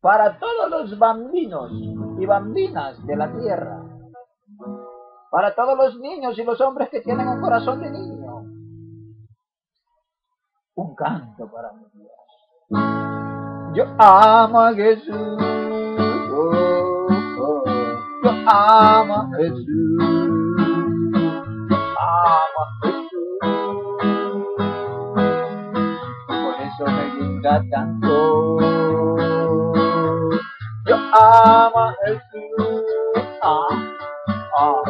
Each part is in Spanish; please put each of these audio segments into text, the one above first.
para todos los bambinos y bambinas de la tierra, para todos los niños y los hombres que tienen un corazón de niño. Un canto para mi Dios. Yo amo a Jesús. Yo amo a Jesús. Amo a Jesús. Por eso me gusta tanto. Amo Jesús. Ah, ah.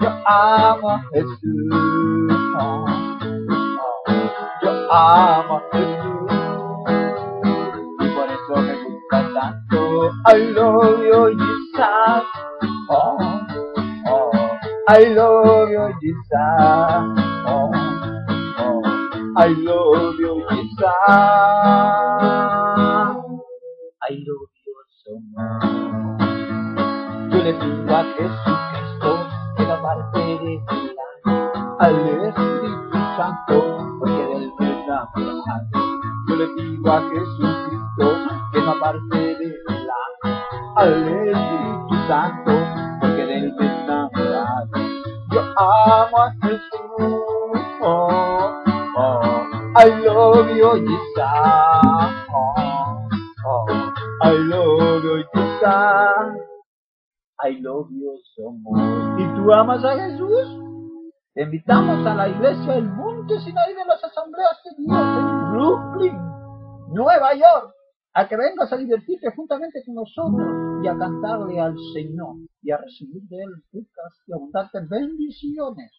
Yo amo a Jesús. Ah, ah. Yo amo a Jesús. Y por eso me gusta tanto. I love you, Jesus. Oh, oh. I love you, Jesus. Oh, oh. I love you, Jesus. I love you. Yo le pido a Jesucristo que la parte de la al Espíritu Santo, porque del enamorado. Yo le pido a Jesucristo que me aparte de la al Espíritu Santo, porque del enamorado. Yo amo a Jesús, oh, oh, I love you, Jesus, oh, I love you, Jesus. I love you so much. ¿Y tú amas a Jesús? Te invitamos a la iglesia del Monte Sinai de las Asambleas de Dios en Brooklyn, Nueva York, a que vengas a divertirte juntamente con nosotros y a cantarle al Señor y a recibir de Él ricas y abundantes bendiciones.